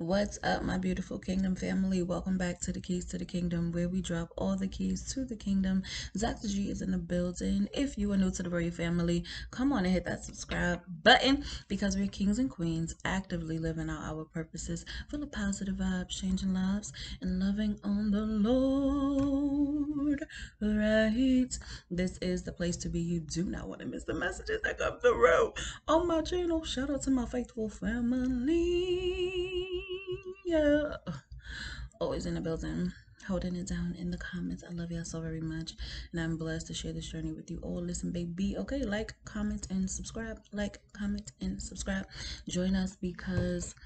What's up, my beautiful kingdom family? Welcome back to the Keys to the Kingdom, where we drop all the keys to the kingdom. Dr. G is in the building. If you are new to the Royal family, come on and hit that subscribe button because we're kings and queens actively living out our purposes full of positive vibes, changing lives, and loving on the Lord. Right? This is the place to be. You do not want to miss the messages that come through on my channel. Shout out to my faithful family yeah. Always in the building, holding it down in the comments. I love y'all so very much, and I'm blessed to share this journey with you all. Listen, baby. Okay, like, comment, and subscribe. Like, comment, and subscribe. Join us because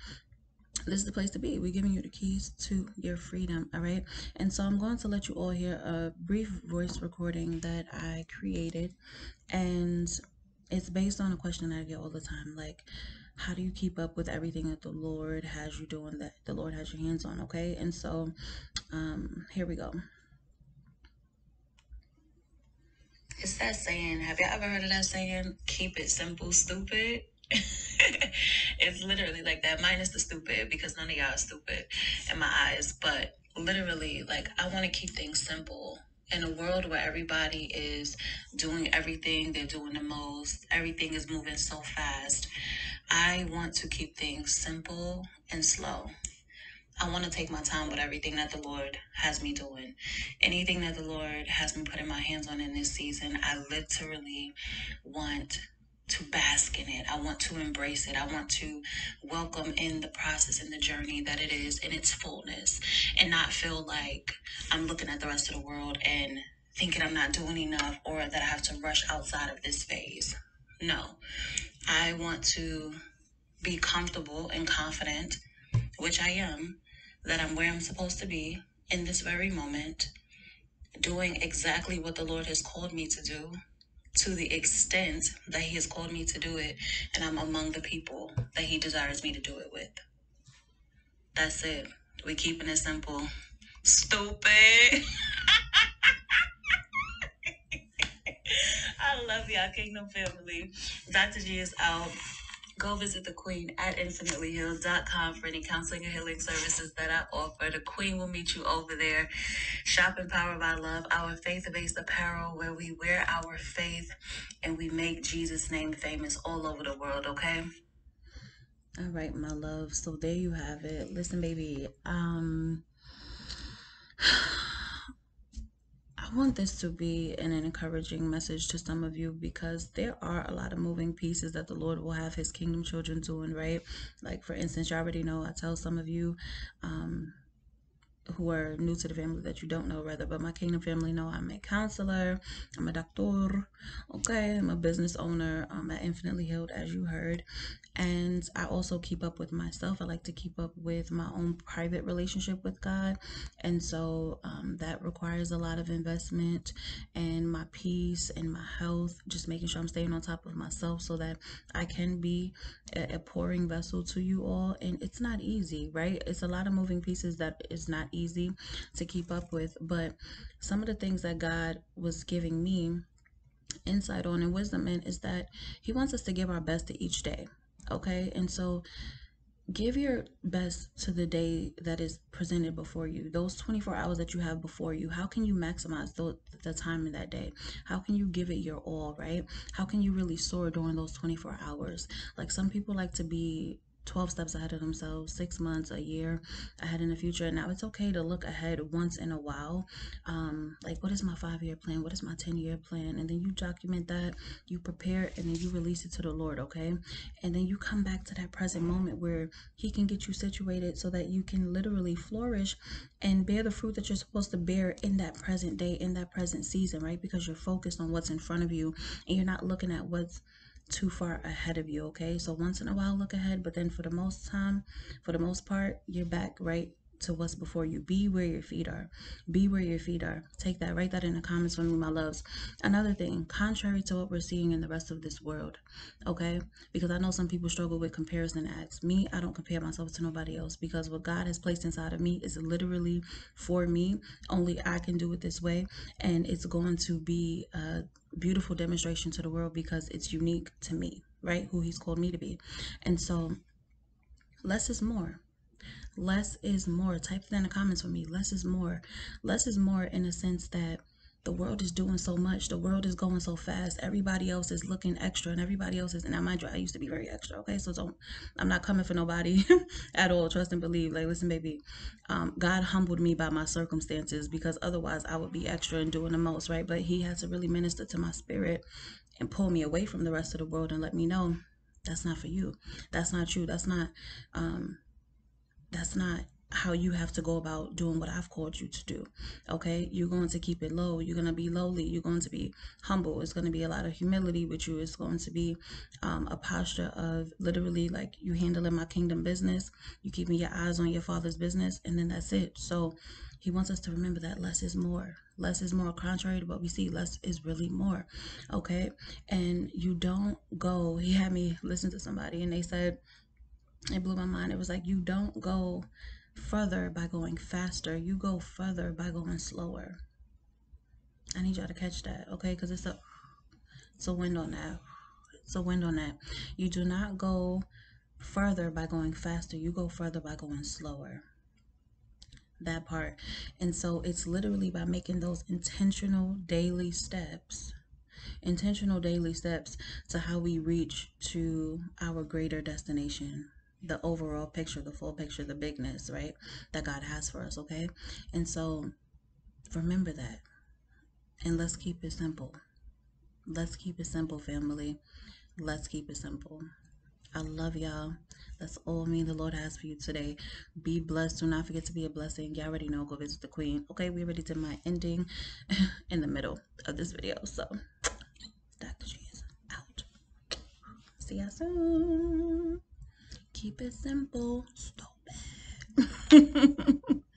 this is the place to be. We're giving you the keys to your freedom, all right? And so I'm going to let you all hear a brief voice recording that I created, and it's based on a question that I get all the time, like how do you keep up with everything that the Lord has you doing that the Lord has your hands on, okay? And so um here we go. It's that saying, have y'all ever heard of that saying? Keep it simple, stupid. it's literally like that, minus the stupid, because none of y'all are stupid in my eyes. But literally, like, I want to keep things simple in a world where everybody is doing everything, they're doing the most, everything is moving so fast. I want to keep things simple and slow. I want to take my time with everything that the Lord has me doing. Anything that the Lord has me putting my hands on in this season, I literally want to bask in it. I want to embrace it. I want to welcome in the process and the journey that it is in its fullness and not feel like I'm looking at the rest of the world and thinking I'm not doing enough or that I have to rush outside of this phase. No, I want to be comfortable and confident, which I am, that I'm where I'm supposed to be in this very moment, doing exactly what the Lord has called me to do to the extent that He has called me to do it, and I'm among the people that He desires me to do it with. That's it. We're keeping it simple. Stupid. love y'all, Kingdom family. Dr. G is out. Go visit the Queen at infinitelyhealed.com for any counseling and healing services that I offer. The Queen will meet you over there. Shop Empowered by Love, our faith based apparel where we wear our faith and we make Jesus' name famous all over the world, okay? All right, my love. So there you have it. Listen, baby. Um I want this to be an encouraging message to some of you because there are a lot of moving pieces that the Lord will have His kingdom children doing, right? Like, for instance, you already know I tell some of you, um, who are new to the family that you don't know rather but my kingdom family know i'm a counselor i'm a doctor okay? I'm a business owner i'm at infinitely healed as you heard. And i also keep up with myself. I like to keep up with my own private relationship with god. And so um, that requires a lot of investment and my peace and my health just making sure i'm staying on top of myself so that i can be a, a pouring vessel to you all. And it's not easy right? It's a lot of moving pieces that is not easy to keep up with. But some of the things that God was giving me insight on and wisdom in is that He wants us to give our best to each day. Okay. And so give your best to the day that is presented before you those 24 hours that you have before you how can you maximize the, the time in that day how can you give it your all right how can you really soar during those 24 hours like some people like to be 12 steps ahead of themselves, six months, a year ahead in the future. Now, it's okay to look ahead once in a while. Um, like, what is my five year plan? What is my 10 year plan? And then you document that, you prepare, and then you release it to the Lord, okay? And then you come back to that present moment where He can get you situated so that you can literally flourish and bear the fruit that you're supposed to bear in that present day, in that present season, right? Because you're focused on what's in front of you and you're not looking at what's too far ahead of you okay? So once in a while look ahead but then for the most time for the most part you're back right to what's before you. Be where your feet are. Be where your feet are. Take that write that in the comments for me my loves. Another thing contrary to what we're seeing in the rest of this world okay? Because i know some people struggle with comparison acts. Me i don't compare myself to nobody else because what god has placed inside of me is literally for me. Only i can do it this way. And it's going to be a beautiful demonstration to the world because it's unique to me, right? Who he's called me to be. And so less is more. Less is more. Type it in the comments for me. Less is more. Less is more in a sense that the world is doing so much. The world is going so fast. Everybody else is looking extra, and everybody else is. And now, mind you, I used to be very extra. Okay, so don't. I'm not coming for nobody at all. Trust and believe. Like, listen, baby. Um, God humbled me by my circumstances because otherwise I would be extra and doing the most, right? But He had to really minister to my spirit and pull me away from the rest of the world and let me know that's not for you. That's not you. That's not. Um, that's not how you have to go about doing what I've called you to do. Okay, you're going to keep it low. You're going to be lowly. You're going to be humble. It's going to be a lot of humility with you. It's going to be um, a posture of literally like you handling my kingdom business. You keeping your eyes on your father's business, and then that's it. So he wants us to remember that less is more. Less is more. Contrary to what we see, less is really more. Okay, and you don't go. He had me listen to somebody, and they said it blew my mind. It was like you don't go further by going faster. You go further by going slower. I need y'all to catch that, okay? Because it's a it's a wind on that. It's a wind on that. You do not go further by going faster. You go further by going slower. That part. And so it's literally by making those intentional daily steps intentional daily steps to how we reach to our greater destination the overall picture, the full picture, the bigness, right? That God has for us, okay? And so remember that. And let's keep it simple. Let's keep it simple, family. Let's keep it simple. I love y'all. That's all me the Lord has for you today. Be blessed. Do not forget to be a blessing. Y'all already know. Go visit the Queen. Okay, we already did my ending in the middle of this video. So, Dr. G is out. See y'all soon keep it simple. Stop it.